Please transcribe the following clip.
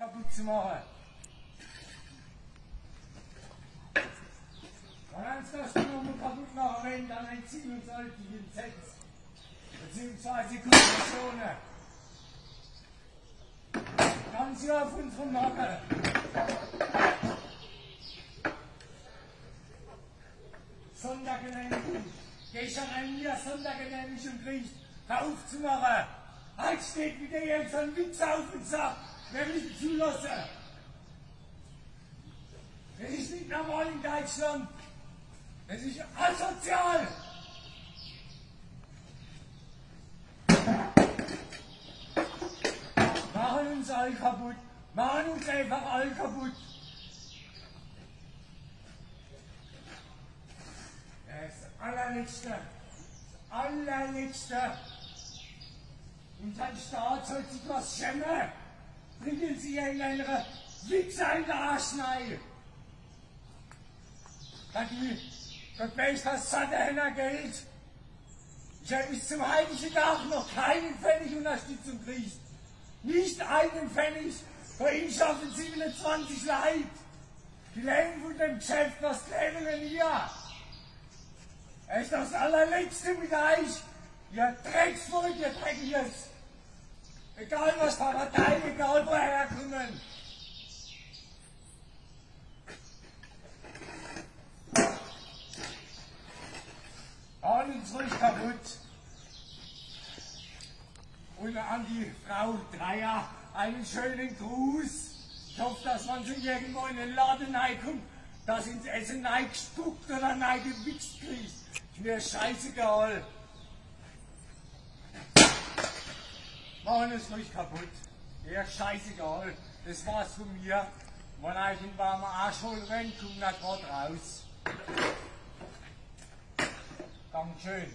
kaputt zu machen. Dann kannst du das nur kaputt machen, wenn dann ein Ziel und sollte Lizenz. Beziehungsweise Kombinationen. Ganz ja auf unserem Nacken. Sondergenehmigung. Gestern ein mir Sondergenehmigung kriegt, aufzumachen. Halt steht wieder jetzt ein Witz auf und sagt, wer will ich zulassen? Das ist nicht normal in Deutschland. Das ist asozial. Machen uns alle kaputt. Machen uns einfach alle kaputt. Das allerletzte. Das allerletzte. Unser Staat soll sich was schämen. Bringen Sie in eine Wichser in der Arschneide. Dann die, Gott weiß, was satt Geld. Ich habe bis zum heiligen Tag noch keinen Pfennig Unterstützung gekriegt. Nicht einen Pfennig. Bei Ihnen schaffen 27 Leid. Die leben von dem Geschäft, was leben denn hier? Er ist das allerletzte mit euch. Ihr Drecksvolk, ihr Dreckiges. Egal was für Partei, egal woher kommen. Alles ruhig kaputt. Und an die Frau Dreier einen schönen Gruß. Ich hoffe, dass man sie irgendwo in den Laden reinkommt, dass ins Essen reingespuckt oder reingewichst kriegt. Mir scheißegal. Machen es ruhig kaputt. Ja, scheißegal. Das war's von mir. Wenn euch ein warmer Arsch holen wollt, kommt nicht grad raus. Dankeschön.